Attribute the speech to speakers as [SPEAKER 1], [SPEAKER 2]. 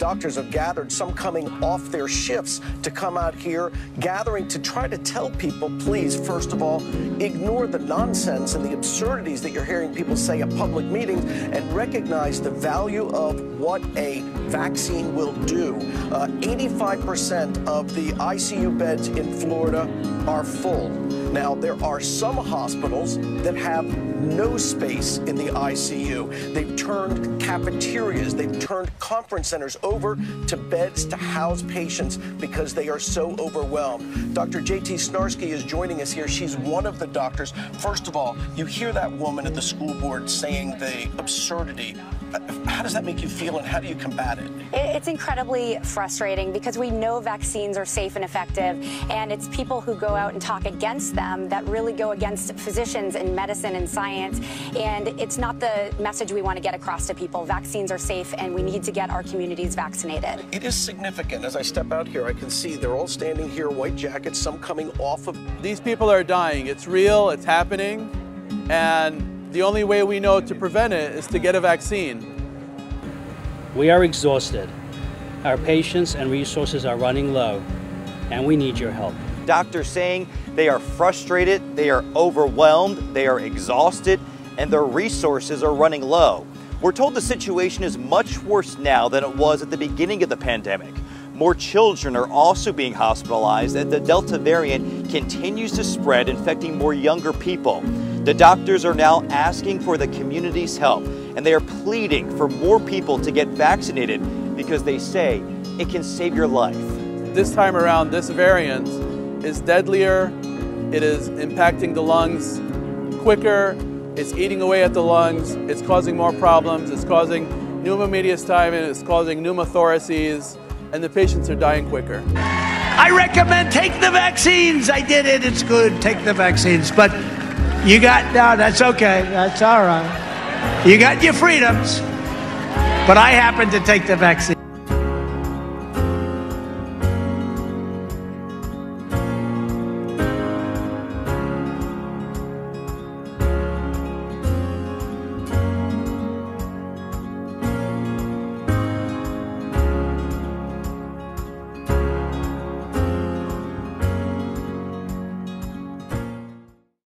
[SPEAKER 1] doctors have gathered, some coming off their shifts to come out here, gathering to try to tell people, please, first of all, ignore the nonsense and the absurdities that you're hearing people say at public meetings and recognize the value of what a vaccine will do. Uh, 85% of the ICU beds in Florida are full. Now, there are some hospitals that have no space in the ICU. They've turned cafeterias, they've turned conference centers over to beds to house patients because they are so overwhelmed. Dr. JT Snarsky is joining us here. She's one of the doctors. First of all, you hear that woman at the school board saying the absurdity how does that make you feel and how do you combat it?
[SPEAKER 2] It's incredibly frustrating because we know vaccines are safe and effective, and it's people who go out and talk against them that really go against physicians and medicine and science. And it's not the message we want to get across to people. Vaccines are safe, and we need to get our communities vaccinated.
[SPEAKER 1] It is significant. As I step out here, I can see they're all standing here, white jackets, some coming off of.
[SPEAKER 3] These people are dying. It's real, it's happening, and the only way we know to prevent it is to get a vaccine.
[SPEAKER 4] We are exhausted. Our patients and resources are running low, and we need your help.
[SPEAKER 5] Doctors saying they are frustrated, they are overwhelmed, they are exhausted, and their resources are running low. We're told the situation is much worse now than it was at the beginning of the pandemic. More children are also being hospitalized as the Delta variant continues to spread, infecting more younger people. The doctors are now asking for the community's help, and they are pleading for more people to get vaccinated because they say it can save your life.
[SPEAKER 3] This time around, this variant is deadlier, it is impacting the lungs quicker, it's eating away at the lungs, it's causing more problems, it's causing pneumomediastinum, it's causing pneumothoraces, and the patients are dying quicker.
[SPEAKER 6] I recommend take the vaccines. I did it. It's good. Take the vaccines. But you got, no, that's okay. That's all right. You got your freedoms. But I happen to take the vaccine.